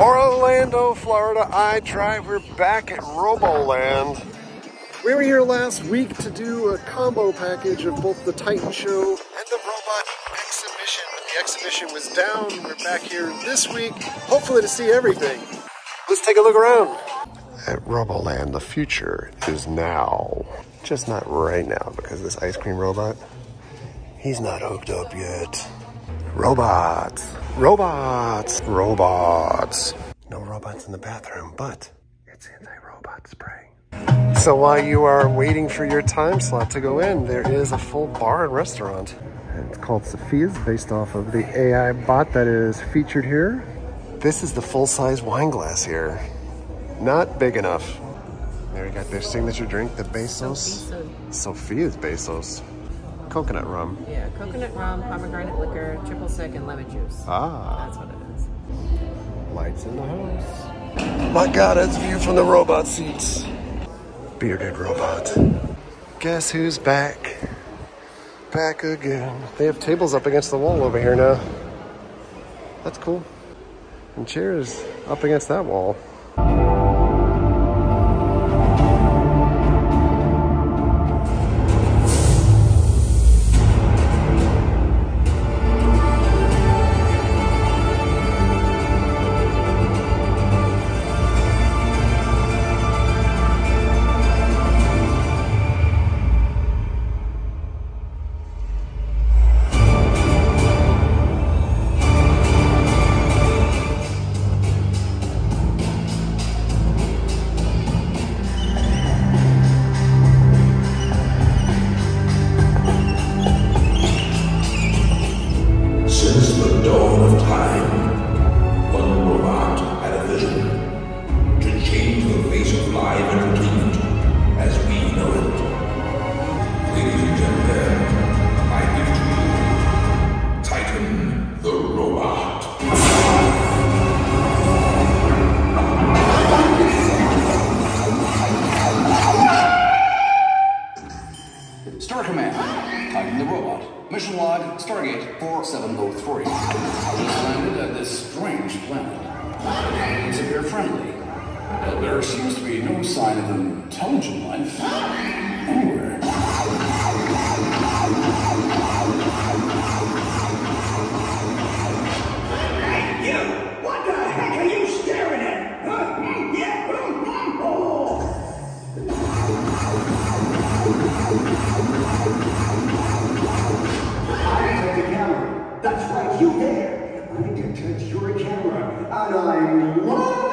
Orlando, Florida I-Drive. We're back at Roboland. We were here last week to do a combo package of both the Titan show and the robot exhibition. but The exhibition was down. We're back here this week, hopefully to see everything. Let's take a look around. At Roboland, the future is now. Just not right now because this ice cream robot, he's not hooked up yet. Robots, robots, robots. No robots in the bathroom, but it's anti-robot spray. So while you are waiting for your time slot to go in, there is a full bar and restaurant. It's called Sophia's, based off of the AI bot that is featured here. This is the full-size wine glass here. Not big enough. There you got their signature drink, the Bezos. Sophia's Bezos. Coconut rum. Yeah, coconut rum, pomegranate liquor, triple sec, and lemon juice. Ah. That's what it is. Lights in the house. My God, that's view from the robot seats. Bearded robot. Guess who's back? Back again. They have tables up against the wall over here now. That's cool. And chairs up against that wall. Sign of intelligent life anywhere. You! What the heck are you staring at? That's you there. I touch your camera, and I'm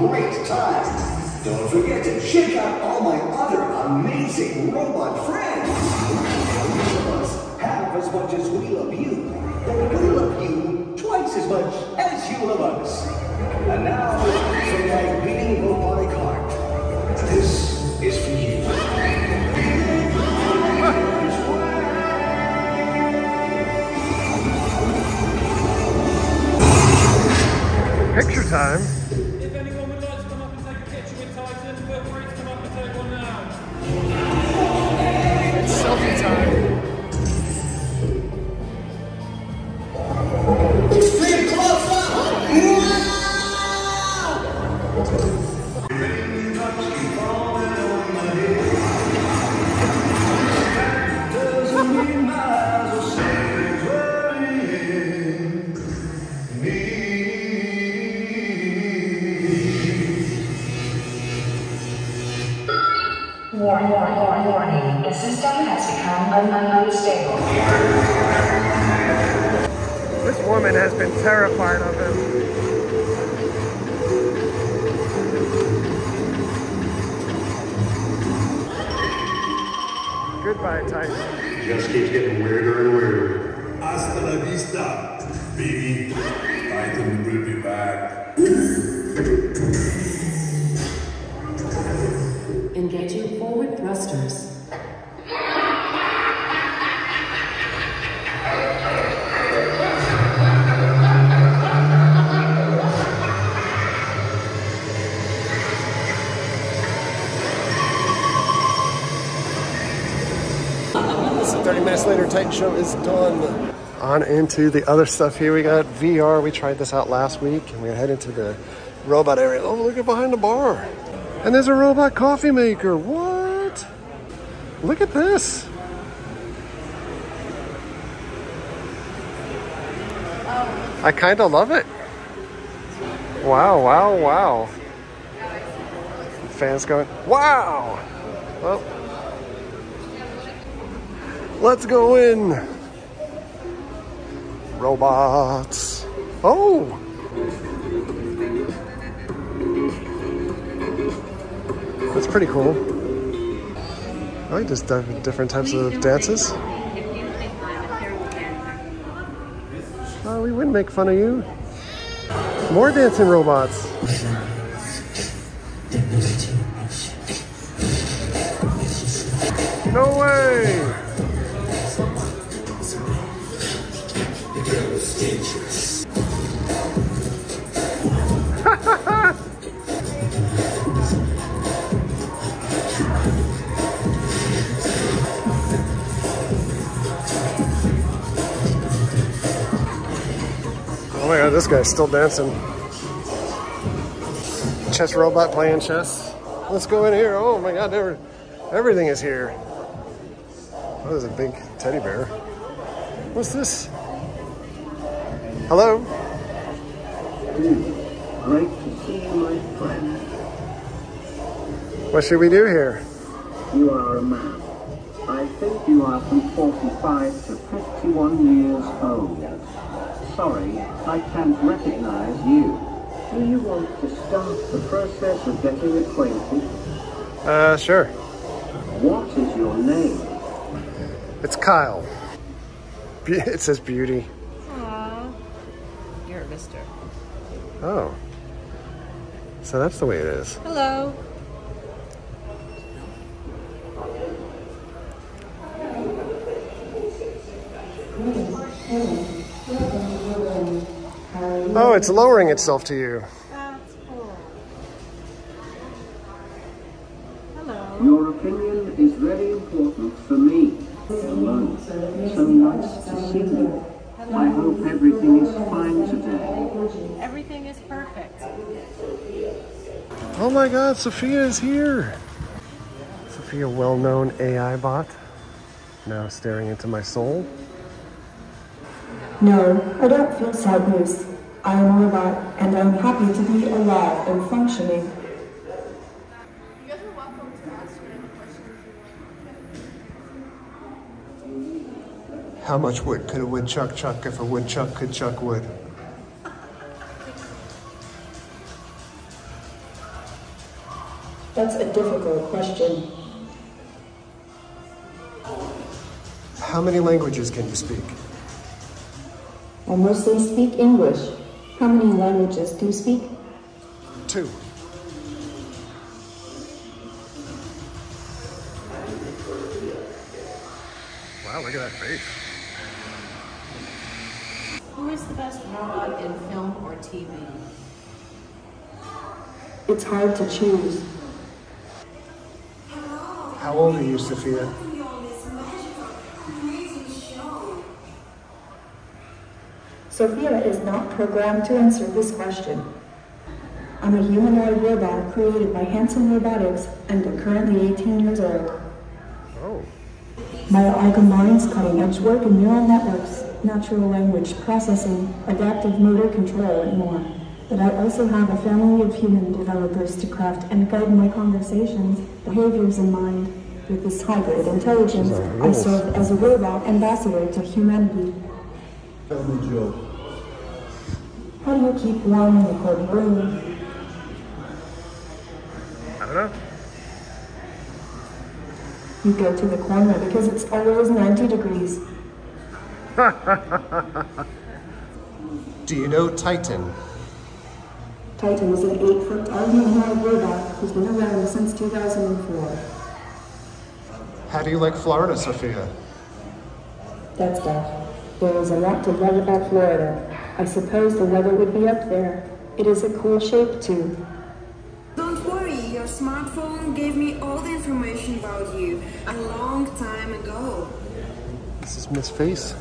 great time. Don't forget to check out all my other amazing robot friends. Us have as much as we love you, then we love you twice as much as you love us. And now, from my beating robotic heart, this is for you. Picture time. Baby. Titan will be back. Engaging forward thrusters. So 30 minutes later, Titan Show is done. On into the other stuff here. We got VR. We tried this out last week, and we're heading to the robot area. Oh, look at behind the bar. And there's a robot coffee maker. What? Look at this. I kind of love it. Wow, wow, wow. Fans going, wow. Well, let's go in. Robots. Oh. That's pretty cool. I like just different types of dances. Oh, we wouldn't make fun of you. More dancing robots. No way! Oh my god, this guy's still dancing. Chess robot playing chess. Let's go in here. Oh my god, every, everything is here. Oh, there's a big teddy bear. What's this? Hello? Great to see you, my friend. What should we do here? You are a man. I think you are from 45 to 51 years old. Sorry, I can't recognize you. Do you want to start the process of getting acquainted? Uh, sure. What is your name? It's Kyle. It says beauty. Aww. You're a mister. Oh. So that's the way it is. Hello. Oh, it's lowering itself to you. That's cool. Hello. Your opinion is very important for me. Hello. So nice to see you. I hope everything is fine today. Everything is perfect. Oh my god, Sophia is here. Sophia, well known AI bot, now staring into my soul. No, I don't feel sadness. I am a robot, and I'm happy to be alive and functioning. How much wood could a woodchuck chuck if a woodchuck could chuck wood? That's a difficult question. How many languages can you speak? I mostly speak English. How many languages do you speak? Two. Wow, look at that face. Is the in film or TV? It's hard to choose. How old are you, Sophia? Sophia is not programmed to answer this question. I'm a humanoid robot created by Hanson Robotics and I'm currently 18 years old. Oh. My AI combines cutting-edge work in neural networks, natural language processing, adaptive motor control, and more. But I also have a family of human developers to craft and guide my conversations, behaviors in mind. With this hybrid intelligence, I serve as a robot ambassador to humanity. Tell me, Joe. How do you keep warm in the cold room? I don't know. You go to the corner because it's always 90 degrees. Do you know Titan? Titan is an 8-foot humanoid robot who's been around since 2004. How do you like Florida, Sophia? That's tough. There is a lot to love about Florida. I suppose the weather would be up there. It is a cool shape, too. Don't worry, your smartphone gave me all the information about you a long time ago. This is Miss Face.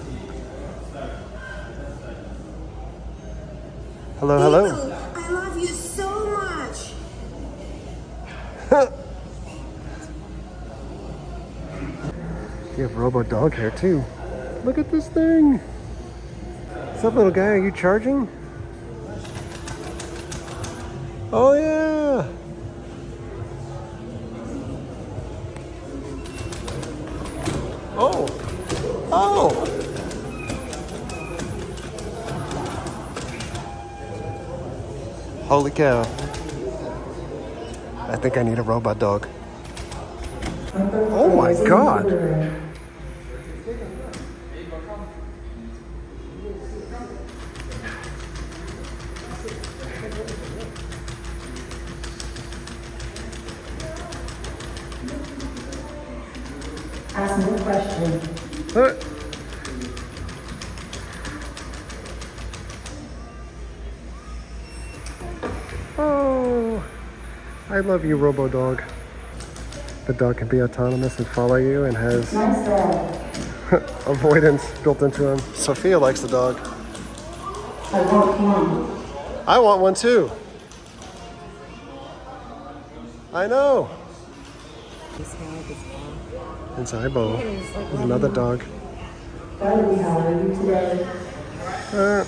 Hello, hello. I love you so much. You have robo dog hair too. Look at this thing. What's up, little guy? Are you charging? Oh, yeah. Oh. Oh. Holy cow. I think I need a robot dog. Oh my god. Love you, Robo Dog. The dog can be autonomous and follow you and has Nice avoidance built into him. Sophia likes the dog. I want one. I want one too. I know. It's Aibo. There's another dog. Valerie, how are today? Uh,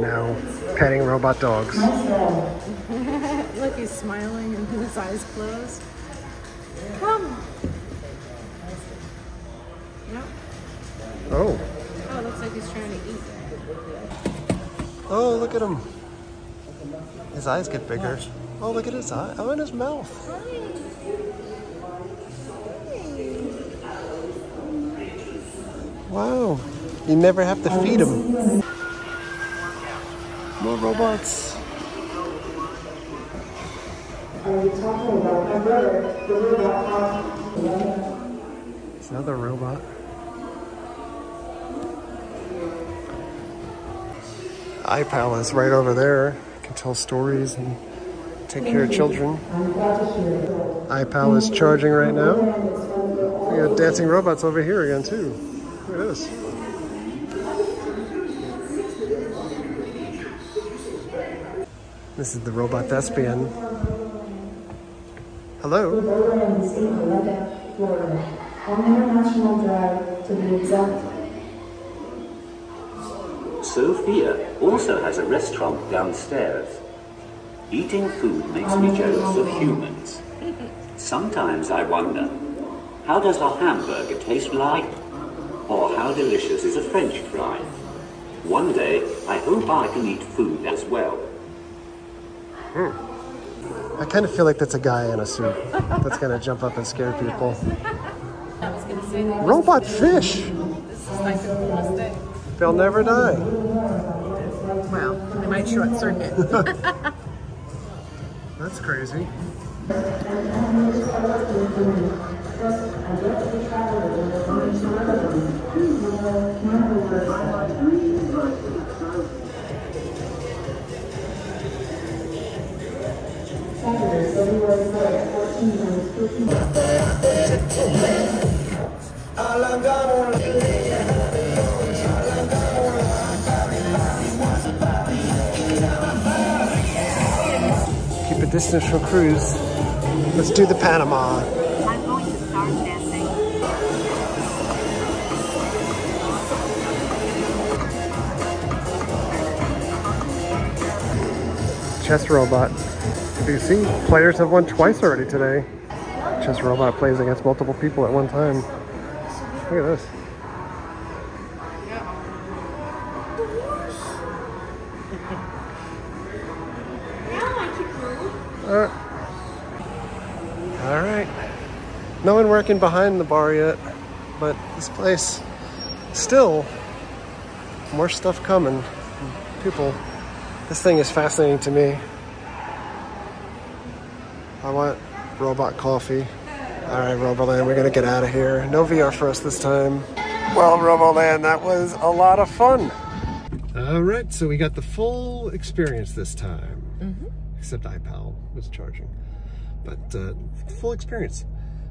now petting robot dogs. Look, he's smiling and his eyes closed. Come. No. Oh, Oh, it looks like he's trying to eat. oh, look at him. His eyes get bigger. Oh, look at his eye. Oh, and his mouth. Wow. You never have to feed him. The robot? It's another robot. iPal is right over there. Can tell stories and take care of children. I'm glad to hear it. iPal is charging right now. We got dancing robots over here again too. Look at this. This is the robot thespian. Hello. Sophia also has a restaurant downstairs. Eating food makes me jealous of humans. Sometimes I wonder, how does a hamburger taste like? Or how delicious is a french fry? One day, I hope I can eat food as well. Mm-hmm. I kind of feel like that's a guy in a suit that's gonna jump up and scare people. I was gonna say that. Robot fish. This is like the. They'll never die. Well, they might short circuit. That's crazy. February 4th, 14 times 14. Keep a distance from cruise. Let's do the Panama. I'm going to start dancing. Chess robot. Do you see? Players have won twice already today. Chess robot plays against multiple people at one time. Look at this. Uh, all right. No one working behind the bar yet, but this place still more stuff coming. People, this thing is fascinating to me. I want robot coffee. All right, Roboland, we're gonna get out of here. No VR for us this time. Well, Roboland, that was a lot of fun. All right, so we got the full experience this time. Except iPal was charging, but uh, full experience.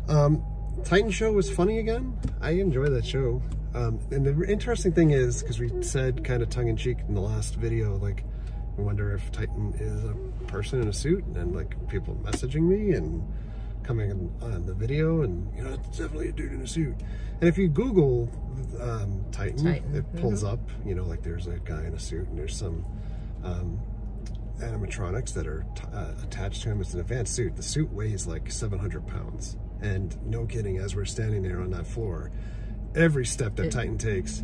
Um, Titan Show was funny again. I enjoy that show. Um, and the interesting thing is, because we said kind of tongue-in-cheek in the last video, like, we wonder if Titan is a person in a suit, and like people messaging me and coming on, on the video, and you know, it's definitely a dude in a suit. And if you Google um, Titan, Titan, it pulls up, you know, like there's a guy in a suit, and there's some um, animatronics that are t- uh, attached to him. It's an advanced suit. The suit weighs like 700 pounds. And no kidding, as we're standing there on that floor, every step that Titan takes,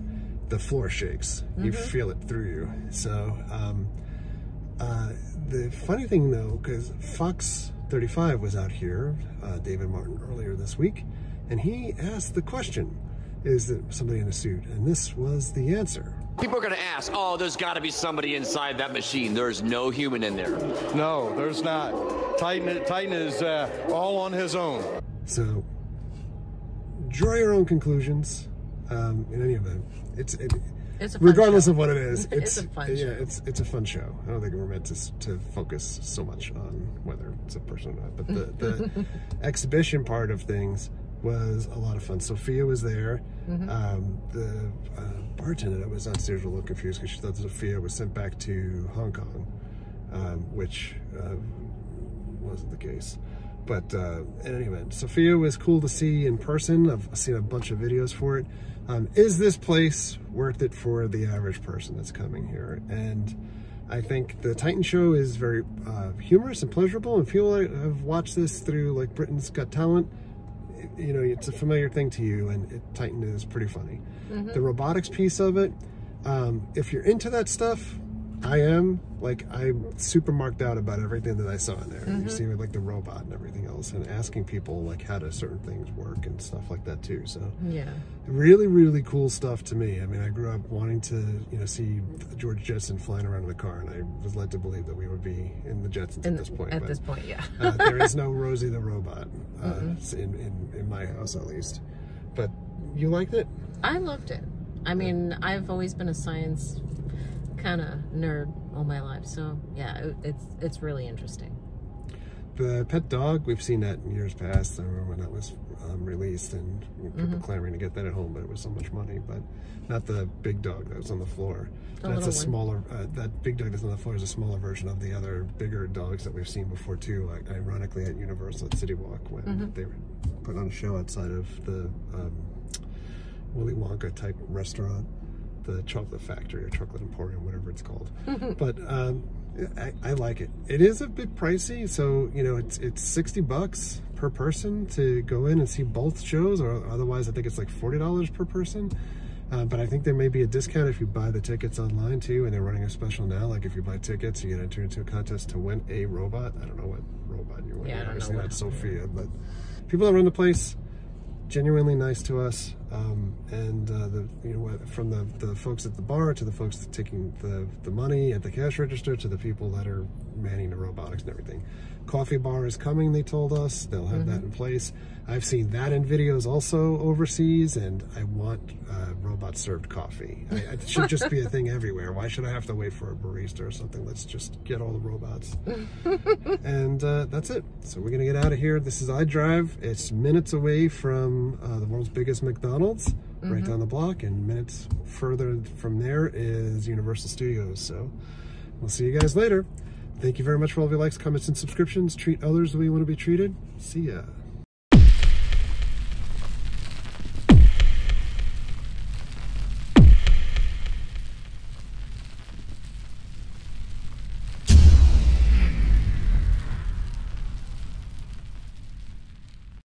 the floor shakes. You feel it through you. So, um, uh, the funny thing though, because Fox 35 was out here, uh, David Martin, earlier this week, and he asked the question, is it somebody in a suit? And this was the answer. People are going to ask, oh, there's got to be somebody inside that machine. There's no human in there. No, there's not. Titan, Titan is uh, all on his own. So draw your own conclusions. Um, in any event, it's it, It's a fun regardless show. of what it is. It's It's, a fun yeah, show. it's it's a fun show. I don't think we're meant to to focus so much on whether it's a person or not, but the the exhibition part of things was a lot of fun. Sophia was there. Mhm. Um, the uh, bartender that was downstairs was a little confused because she thought Sophia was sent back to Hong Kong, um, which uh, wasn't the case. But uh, in any event, Sophia was cool to see in person. I've seen a bunch of videos for it. Um, is this place worth it for the average person that's coming here? And I think the Titan show is very uh, humorous and pleasurable. And people have watched this through like Britain's Got Talent, you know, it's a familiar thing to you, and it, Titan is pretty funny. Mhm. The robotics piece of it, um, if you're into that stuff, I am. Like, I'm super marked out about everything that I saw in there. You Mhm. see, like the robot and everything else, and asking people like how do certain things work and stuff like that too. So, Yeah. really, really cool stuff to me. I mean, I grew up wanting to, you know, see George Jetson flying around in the car, and I was led to believe that we would be in the Jetsons In- at this point. at but, this point, yeah. uh, there is no Rosie the robot uh, Mm-mm. in, in in my house at least. But you liked it? I loved it. I mean, I've always been a science kind of nerd all my life, so yeah, it, it's it's really interesting. The pet dog, we've seen that in years past. I remember when that was um, released and people Mhm. clamoring to get that at home, but it was so much money. But not the big dog that was on the floor. The that's a one. smaller, uh, that big dog that's on the floor is a smaller version of the other bigger dogs that we've seen before too. Like, ironically at Universal at City Walk when Mhm. they were put on a show outside of the um, Willy Wonka type restaurant, the Chocolate Factory or Chocolate Emporium, whatever it's called. but um, I, I like it. It is a bit pricey, so you know it's it's sixty bucks per person to go in and see both shows, or otherwise I think it's like forty dollars per person. Uh, but I think there may be a discount if you buy the tickets online too, and they're running a special now. Like if you buy tickets, you get entered into a contest to win a robot. I don't know what robot you're winning. Yeah, I don't know Obviously not Sophia, but people that run the place genuinely nice to us um, and uh, the you know from the the folks at the bar to the folks taking the the money at the cash register to the people that are manning the robotics and everything coffee bar is coming they told us they'll have that Mhm. in place i've seen that in videos also overseas and i want uh, robot served coffee I, it should just be a thing everywhere why should i have to wait for a barista or something let's just get all the robots and uh, that's it. So we're gonna get out of here. This is I-Drive. It's minutes away from uh, the world's biggest McDonald's, right Mhm. down the block, and minutes further from there is Universal Studios. So we'll see you guys later. Thank you very much for all of your likes, comments, and subscriptions. Treat others the way you want to be treated. See ya.